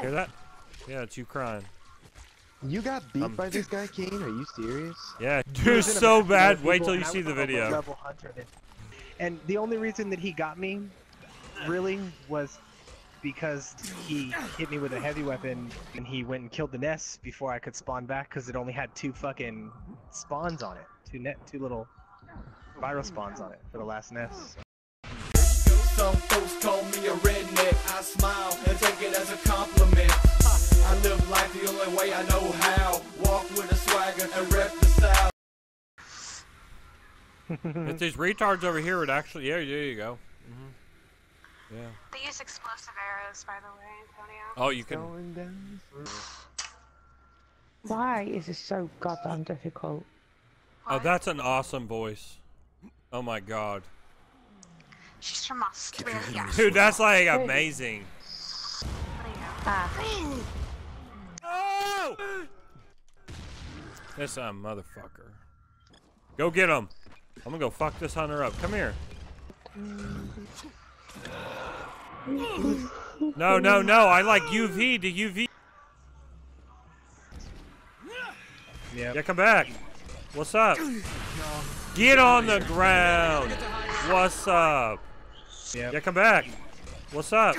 Hear that? Yeah, it's you crying. You got beat Um, by this guy, Kane? Are you serious? Yeah, dude, was in a so bad. Wait till you see the video. level 100. And the only reason that he got me, really, was because he hit me with a heavy weapon and he went and killed the nest before I could spawn back because it only had two fucking spawns on it. Two net, two little viral spawns on it for the last nest. Some way I know how. Walk with a swagger and rep the south. If these retards over here would actually, yeah, there you go. hmm Yeah. They use explosive arrows, by the way, Antonio. Oh, you can. Going down. Why is this so goddamn difficult? Oh, that's an awesome voice. Oh my god, She's from Australia. dude, that's like amazing. Ah, Oh! This a motherfucker. Go get him. I'm gonna go fuck this hunter up. Come here. No, no, no. I like UV to UV. Yeah. Yeah, come back. What's up? Get on the ground. What's up? Yep. Yeah, come back. What's up?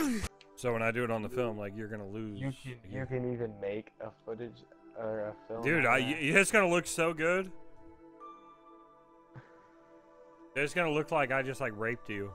So when I do it on the film, like you're gonna lose. You can you can even make a footage or a film. Dude, I, it's gonna look so good. It's gonna look like I just like raped you.